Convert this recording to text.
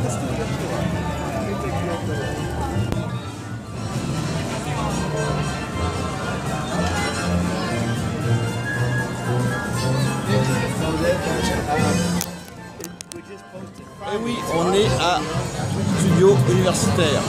Et oui, on est à studio universitaire.